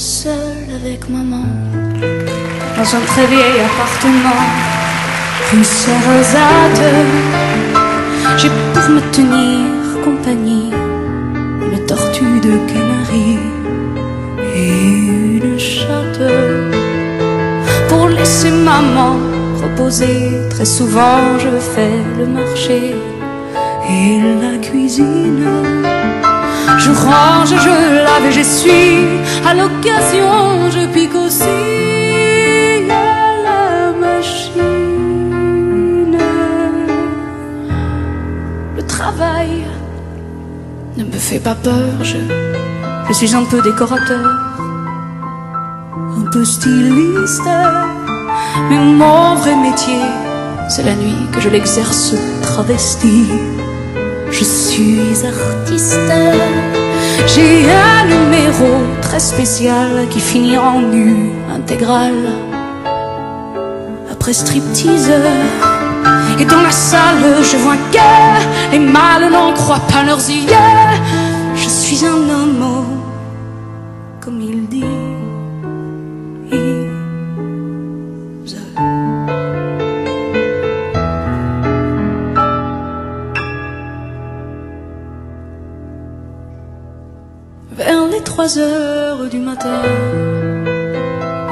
seule avec maman dans un très vieil appartement, rue Sarrazade. J'ai pour me tenir compagnie une tortue de Canaries et une chatte pour laisser maman reposer. Très souvent, je fais le marché et la cuisine. Je range, je lave et j'essuie. À l'occasion, je pique aussi à la machine. Le travail ne me fait pas peur. Je, je suis un peu décorateur, un peu styliste. Mais mon vrai métier, c'est la nuit que je l'exerce travesti. Je suis artiste. J'ai un très spécial qui finit en nu intégral. Après striptease. Et dans la salle, je vois que les mâles n'en croient pas leurs yeux. Je suis un homme, comme il dit. Vers les trois heures du matin,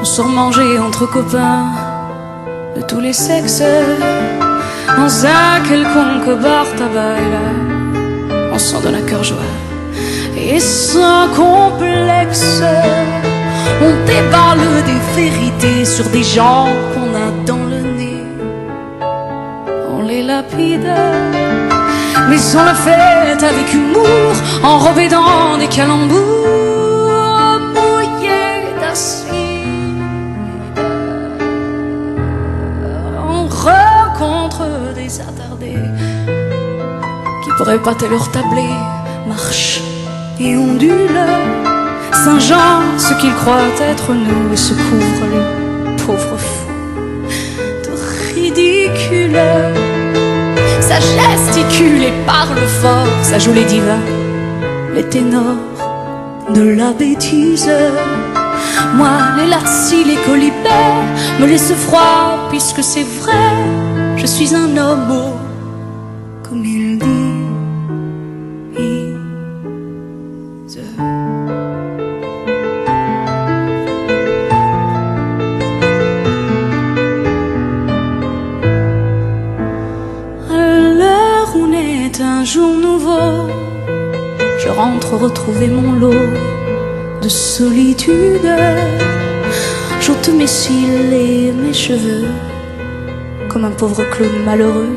on sort manger entre copains de tous les sexes dans un quelconque bar tabac. On s'en donne à cœur joie et sans complexe. On déballe des vérités sur des gens qu'on a dans le nez. On les lapide. Mais on le fait avec humour, enrobé dans des calembours mouillés d'acide. On rencontre des attardés qui pourraient pâter leur tablé, marche et ondule. Saint-Jean, ce qu'ils croient être nous, et se couvre les pauvres fous de ridicule. Gesticule et parle fort, ça joue les divins, les ténors de la bêtise. Moi, les lacis, les colibets me laissent froid, puisque c'est vrai, je suis un homme, un jour nouveau, je rentre retrouver mon lot de solitude. J'ôte mes cils et mes cheveux, comme un pauvre clown malheureux.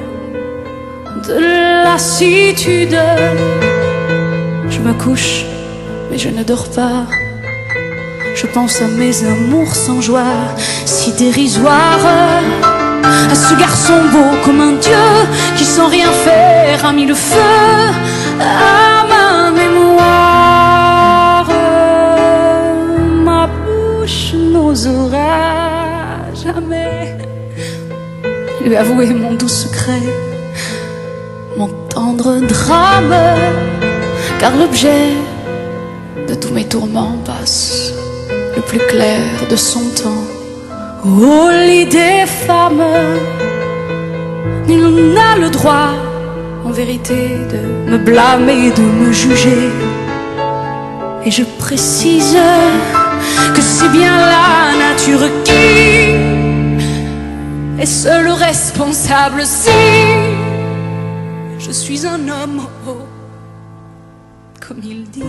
De lassitude, je me couche, mais je ne dors pas. Je pense à mes amours sans joie, si dérisoires. À ce garçon beau comme un dieu qui sans rien le feu à ma mémoire. Ma bouche n'osera jamais lui avouer mon doux secret, mon tendre drame, car l'objet de tous mes tourments passe le plus clair de son temps au lit des femmes. Nul n'a le droit, vérité, de me blâmer, de me juger. Et je précise que c'est bien la nature qui est seule responsable si je suis un homme, comme il dit.